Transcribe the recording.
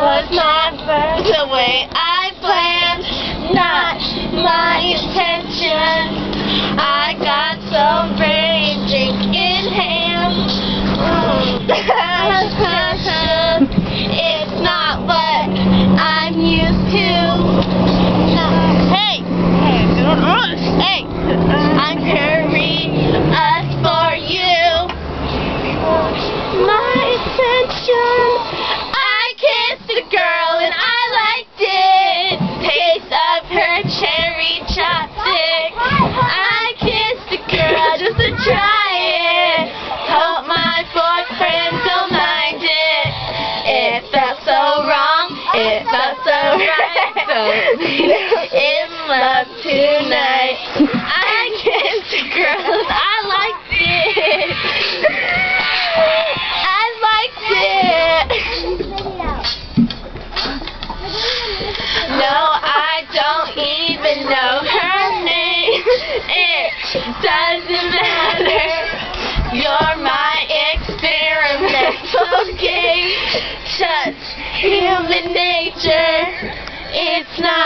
was not the way I planned, not my intention. I got some brain drink in hand. it's not what I'm used to. Hey! Hey! Attention. I kissed a girl and I liked it. Taste of her cherry ChapStick. I kissed a girl just to try it. Hope my boyfriend don't mind it. It felt so wrong. It felt so right. So in love tonight. I kissed a girl and I liked doesn't matter. You're my experimental game. Such human nature. It's not.